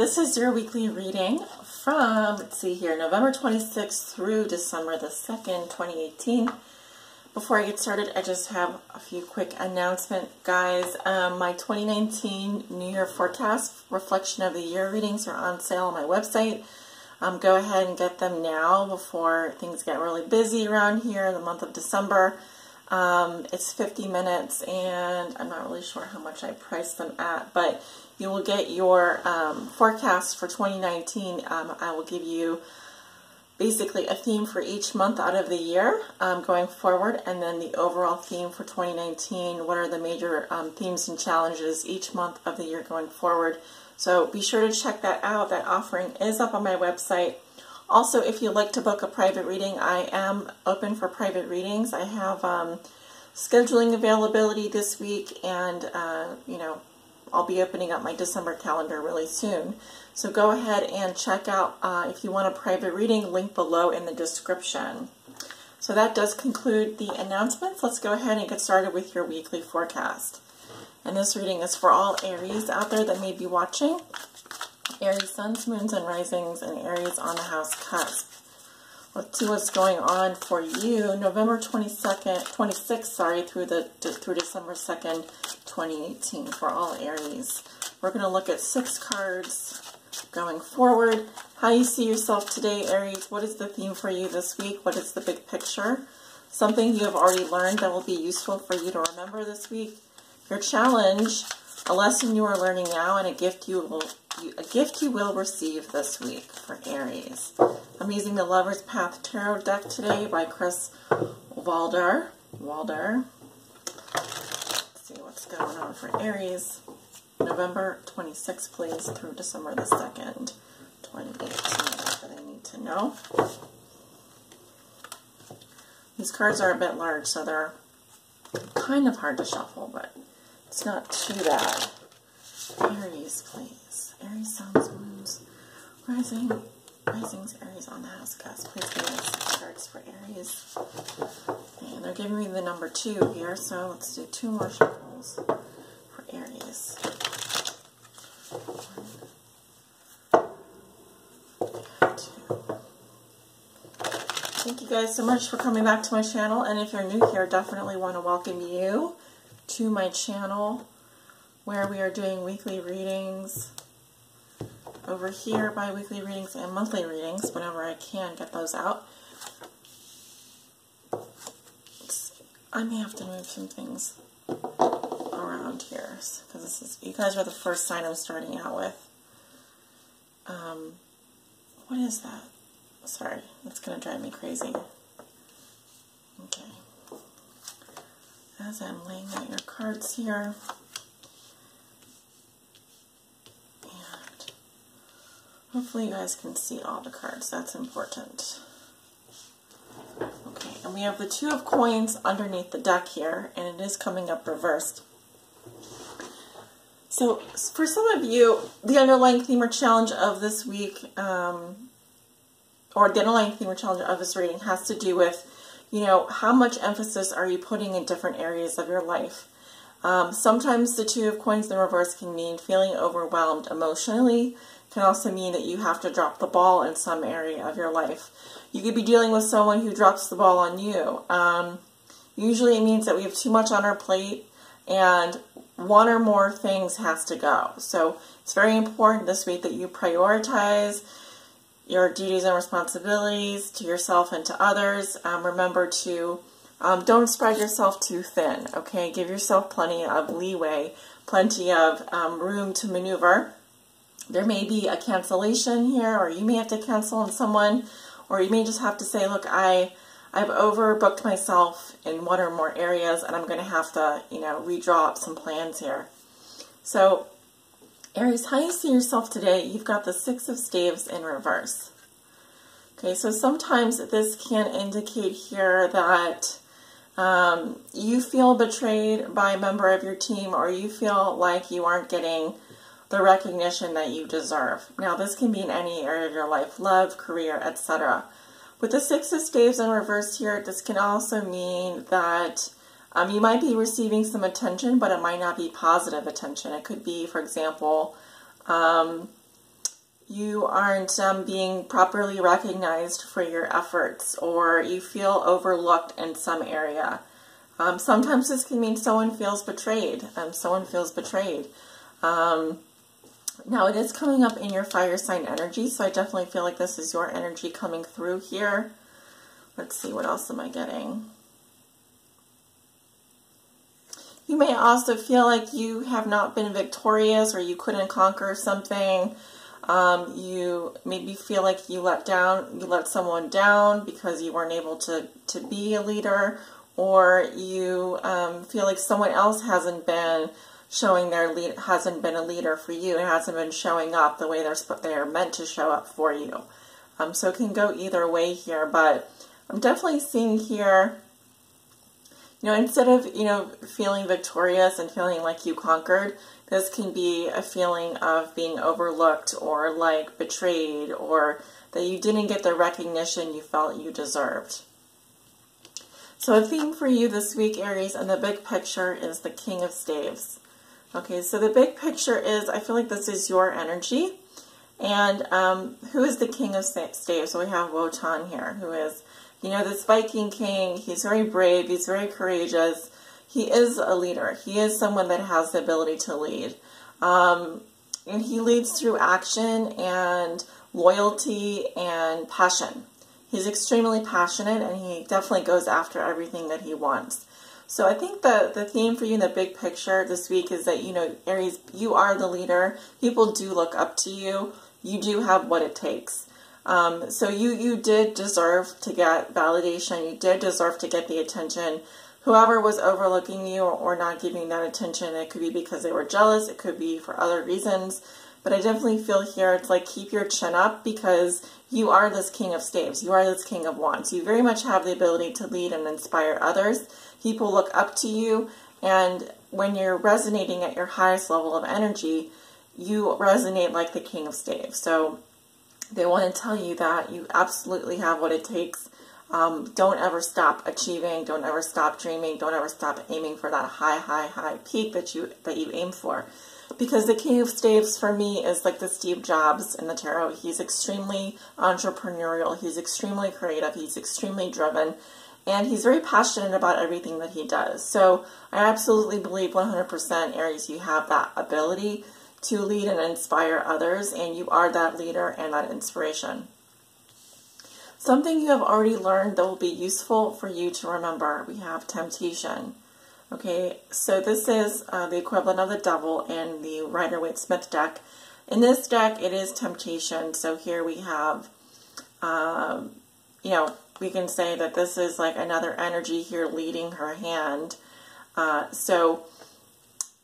This is your weekly reading from, let's see here, November 26th through December the 2nd, 2018. Before I get started, I just have a few quick announcements, guys. Um, my 2019 New Year forecast, reflection of the year readings are on sale on my website. Um, go ahead and get them now before things get really busy around here in the month of December. Um, it's 50 minutes and I'm not really sure how much I priced them at, but you will get your um, forecast for 2019. Um, I will give you basically a theme for each month out of the year um, going forward and then the overall theme for 2019. What are the major um, themes and challenges each month of the year going forward. So be sure to check that out. That offering is up on my website. Also, if you'd like to book a private reading, I am open for private readings. I have um, scheduling availability this week, and uh, you know, I'll be opening up my December calendar really soon. So go ahead and check out uh, if you want a private reading, link below in the description. So that does conclude the announcements. Let's go ahead and get started with your weekly forecast. And this reading is for all Aries out there that may be watching. Aries suns, moons, and risings, and Aries on the house cusp. Let's see what's going on for you. November 22nd, 26th, sorry, through the through December 2nd, 2018 for all Aries. We're going to look at six cards going forward. How you see yourself today, Aries. What is the theme for you this week? What is the big picture? Something you have already learned that will be useful for you to remember this week. Your challenge, a lesson you are learning now, and a gift you will a gift you will receive this week for Aries. I'm using the Lover's Path Tarot deck today by Kris Waldherr. Waldherr. Let's see what's going on for Aries. November 26th, please, through December the 2nd, 2018. That's what I need to know. These cards are a bit large, so they're kind of hard to shuffle, but it's not too bad. Aries, please. Aries, Suns, Moons, Rising, Rising's Aries on the house cusp. Please give six cards for Aries. And they're giving me the number two here, so let's do two more shuffles for Aries. Thank you guys so much for coming back to my channel. And if you're new here, definitely want to welcome you to my channel where we are doing weekly readings over here, bi-weekly readings and monthly readings whenever I can get those out. I may have to move some things around here because this is you guys are the first sign I'm starting out with. Um, what is that? Sorry, that's gonna drive me crazy. Okay. As I'm laying out your cards here. Hopefully you guys can see all the cards. That's important. Okay, and we have the Two of Coins underneath the deck here, and it is coming up reversed. So for some of you, the underlying theme or challenge of this week, um, or the underlying theme or challenge of this reading has to do with, you know, how much emphasis are you putting in different areas of your life? Um, sometimes the Two of Coins in reverse can mean feeling overwhelmed emotionally. Can also mean that you have to drop the ball in some area of your life. You could be dealing with someone who drops the ball on you. Um, usually it means that we have too much on our plate and one or more things has to go. So it's very important this week that you prioritize your duties and responsibilities to yourself and to others. Um, remember to um, don't spread yourself too thin, okay? Give yourself plenty of leeway, plenty of um, room to maneuver. There may be a cancellation here, or you may have to cancel on someone, or you may just have to say, look, I I've overbooked myself in one or more areas and I'm going to have to, you know, redraw up some plans here. So, Aries, how you see yourself today, you've got the Six of Staves in reverse. Okay, so sometimes this can indicate here that um, you feel betrayed by a member of your team or you feel like you aren't getting the recognition that you deserve. Now, this can be in any area of your life, love, career, etc. With the Six of Staves in reverse here, this can also mean that um, you might be receiving some attention, but it might not be positive attention. It could be, for example, um, you aren't um, being properly recognized for your efforts or you feel overlooked in some area. Um, sometimes this can mean someone feels betrayed. Um, someone feels betrayed. Um, now it is coming up in your fire sign energy, so I definitely feel like this is your energy coming through here. Let's see, what else am I getting? You may also feel like you have not been victorious or you couldn't conquer something. Um, you maybe feel like you let down, you let someone down because you weren't able to, to be a leader or you um, feel like someone else hasn't been showing their lead, hasn't been a leader for you hasn't been showing up the way they're, they're meant to show up for you. Um, so it can go either way here, but I'm definitely seeing here you know, instead of, you know, feeling victorious and feeling like you conquered, this can be a feeling of being overlooked or like betrayed or that you didn't get the recognition you felt you deserved. So a theme for you this week, Aries, and the big picture is the King of Staves. Okay, so the big picture is, I feel like this is your energy. And um, who is the King of Staves? So we have Wotan here, who is you know, this Viking king, he's very brave, he's very courageous. He is a leader. He is someone that has the ability to lead. Um, and he leads through action and loyalty and passion. He's extremely passionate and he definitely goes after everything that he wants. So I think the, the theme for you in the big picture this week is that, you know, Aries, you are the leader. People do look up to you. You do have what it takes. Um, so you, you did deserve to get validation. You did deserve to get the attention. Whoever was overlooking you or, or not giving that attention, it could be because they were jealous. It could be for other reasons. But I definitely feel here it's like keep your chin up because you are this king of staves. You are this king of wands. You very much have the ability to lead and inspire others. People look up to you. And when you're resonating at your highest level of energy, you resonate like the king of staves. So they want to tell you that you absolutely have what it takes. Um, don't ever stop achieving. Don't ever stop dreaming. Don't ever stop aiming for that high, high, high peak that you that you aim for. Because the King of Staves for me is like the Steve Jobs in the tarot. He's extremely entrepreneurial. He's extremely creative. He's extremely driven. And he's very passionate about everything that he does. So I absolutely believe 100% Aries, you have that ability to lead and inspire others, and you are that leader and that inspiration. Something you have already learned that will be useful for you to remember. We have temptation. Okay, so this is uh, the equivalent of the devil in the Rider-Waite-Smith deck. In this deck, it is temptation. So here we have, um, you know, we can say that this is like another energy here leading her hand. Uh, so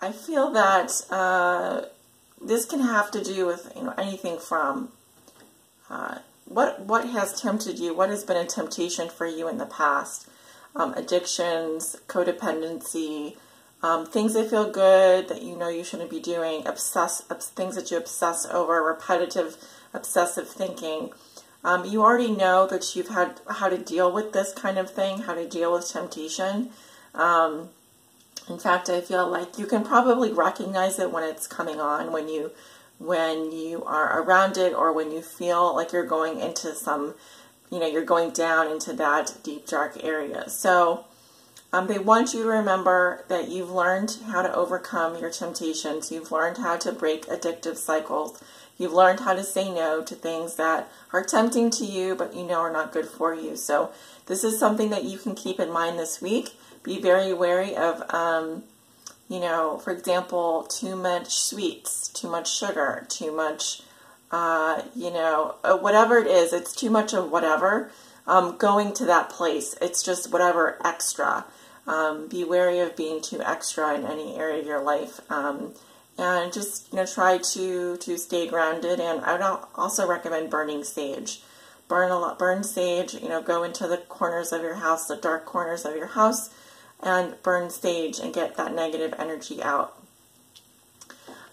I feel that uh, this can have to do with you know anything from uh, what what has tempted you, what has been a temptation for you in the past, um, addictions, codependency, um, things that feel good that you know you shouldn't be doing, obsess things that you obsess over, repetitive, obsessive thinking. Um, you already know that you've had how to deal with this kind of thing, how to deal with temptation. Um, in fact, I feel like you can probably recognize it when it's coming on, when you when you are around it or when you feel like you're going into some, you know, you're going down into that deep dark area. So um, they want you to remember that you've learned how to overcome your temptations. You've learned how to break addictive cycles. You've learned how to say no to things that are tempting to you, but you know are not good for you. So this is something that you can keep in mind this week be very wary of, um, you know, for example, too much sweets, too much sugar, too much, uh, you know, uh, whatever it is, it's too much of whatever. Um, going to that place, it's just whatever extra. Um, be wary of being too extra in any area of your life. Um, and just, you know, try to, to stay grounded. And I would also recommend burning sage. Burn a lot, burn sage, you know, go into the corners of your house, the dark corners of your house, and burn sage and get that negative energy out.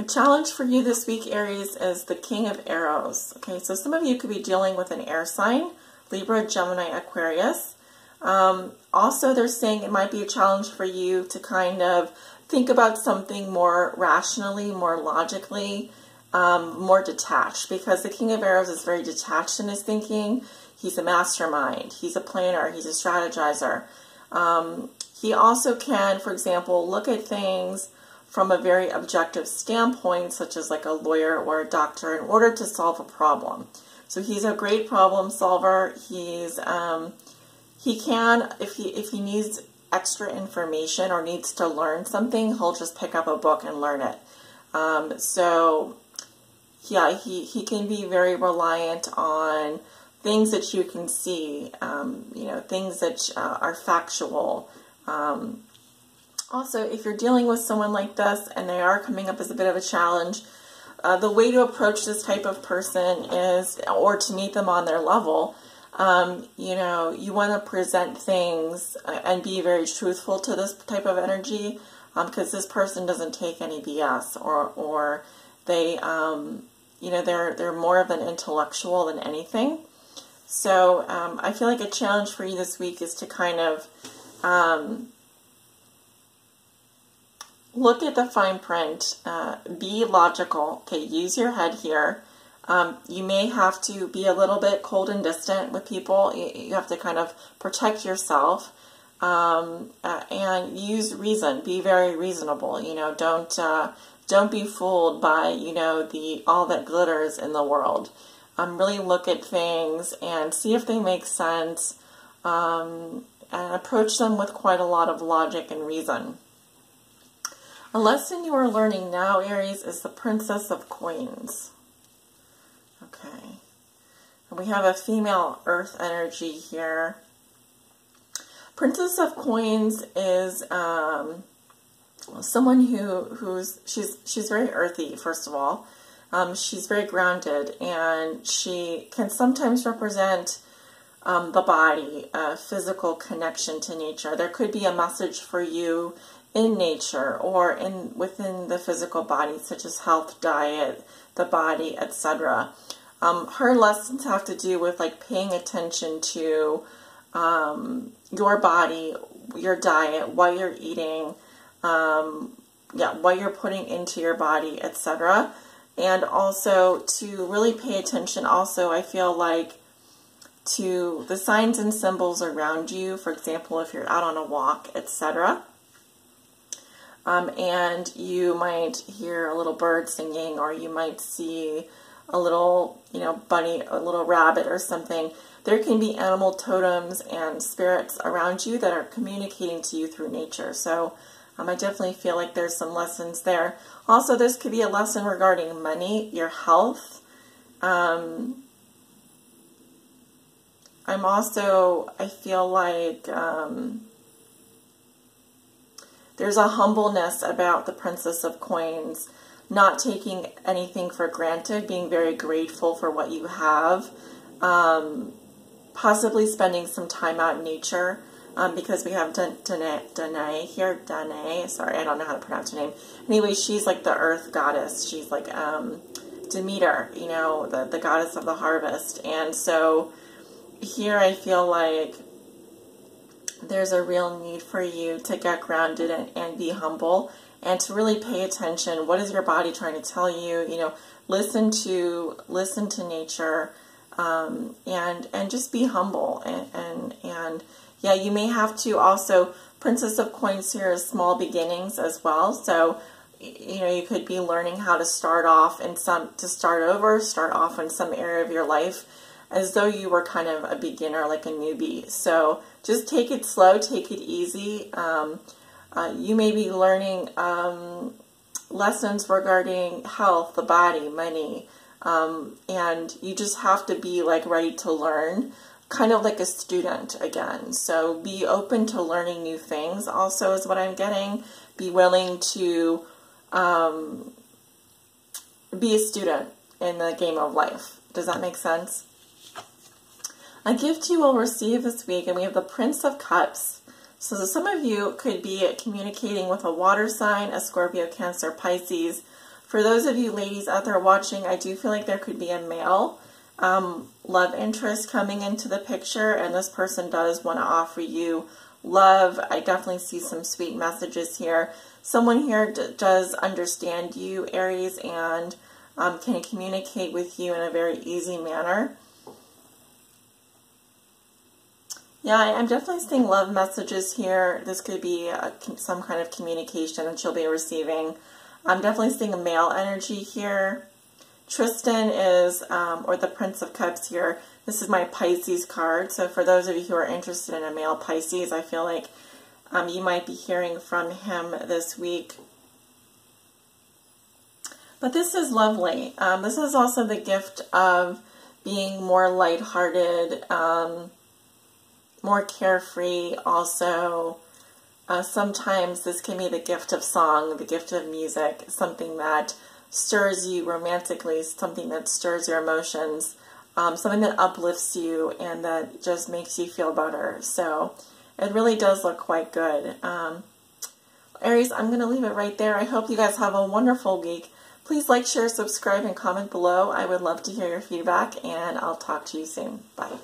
A challenge for you this week, Aries, is the King of Arrows. Okay, so some of you could be dealing with an air sign, Libra, Gemini, Aquarius. Um, also, they're saying it might be a challenge for you to kind of think about something more rationally, more logically. um, more detached because the King of Arrows is very detached in his thinking. He's a mastermind. He's a planner. He's a strategizer. Um, he also can, for example, look at things from a very objective standpoint, such as like a lawyer or a doctor, in order to solve a problem. So he's a great problem solver. He's um, he can if he if he needs extra information or needs to learn something, he'll just pick up a book and learn it. Um, so yeah, he, he can be very reliant on things that you can see, um, you know, things that uh, are factual. Um, also, if you're dealing with someone like this and they are coming up as a bit of a challenge, uh, the way to approach this type of person is, or to meet them on their level, um, you know, you want to present things uh, and be very truthful to this type of energy because um, this person doesn't take any BS or, or they, um, you know, they're, they're more of an intellectual than anything. So um, I feel like a challenge for you this week is to kind of um, look at the fine print, uh, be logical, okay, use your head here. Um, you may have to be a little bit cold and distant with people. You, you have to kind of protect yourself um, uh, and use reason. Be very reasonable. You know, don't uh, don't be fooled by you know the all that glitters in the world. Um, really look at things and see if they make sense, um, and approach them with quite a lot of logic and reason. A lesson you are learning now, Aries, is the Princess of Coins. Okay. And we have a female earth energy here. Princess of Coins is um, someone who who's she's she's very earthy. First of all, um, she's very grounded, and she can sometimes represent um, the body, a physical connection to nature. There could be a message for you in nature or in within the physical body, such as health, diet, the body, etc. Um, her lessons have to do with like paying attention to um, your body, your diet, what you're eating, um, yeah, what you're putting into your body, etc. And also to really pay attention. Also, I feel like to the signs and symbols around you. For example, if you're out on a walk, etc. Um, and you might hear a little bird singing, or you might see a little, you know, bunny, a little rabbit or something. There can be animal totems and spirits around you that are communicating to you through nature. So um, I definitely feel like there's some lessons there. Also, this could be a lesson regarding money, your health. Um, I'm also, I feel like um, there's a humbleness about the Princess of Coins not taking anything for granted, being very grateful for what you have, um, possibly spending some time out in nature. Um, because we have Danae here, Danae, sorry, I don't know how to pronounce her name. Anyway, she's like the earth goddess. She's like um, Demeter, you know, the, the goddess of the harvest. And so here I feel like there's a real need for you to get grounded and, and be humble and to really pay attention. What is your body trying to tell you? You know, listen to listen to nature, um, and and just be humble and, and and yeah, you may have to also. Princess of Coins here is small beginnings as well. So you know you could be learning how to start off in some to start over, start off in some area of your life as though you were kind of a beginner, like a newbie. So just take it slow, take it easy. Um, uh, you may be learning um, lessons regarding health, the body, money, um, and you just have to be like ready to learn, kind of like a student again. So be open to learning new things. Also, is what I'm getting. Be willing to um, be a student in the game of life. Does that make sense? A gift you will receive this week, and we have the Prince of Cups. So some of you could be communicating with a water sign, a Scorpio, Cancer, Pisces. For those of you ladies out there watching, I do feel like there could be a male um, love interest coming into the picture, and this person does want to offer you love. I definitely see some sweet messages here. Someone here does understand you, Aries, and um, can communicate with you in a very easy manner. Yeah, I'm definitely seeing love messages here. This could be a, some kind of communication that she'll be receiving. I'm definitely seeing a male energy here. Tristan is, um, or the Prince of Cups here, this is my Pisces card. So for those of you who are interested in a male Pisces, I feel like um, you might be hearing from him this week. But this is lovely. Um, this is also the gift of being more lighthearted, um, more carefree. Also, uh, sometimes this can be the gift of song, the gift of music, something that stirs you romantically, something that stirs your emotions, um, something that uplifts you and that just makes you feel better. So it really does look quite good. Um, Aries, I'm going to leave it right there. I hope you guys have a wonderful week. Please like, share, subscribe, and comment below. I would love to hear your feedback, and I'll talk to you soon. Bye.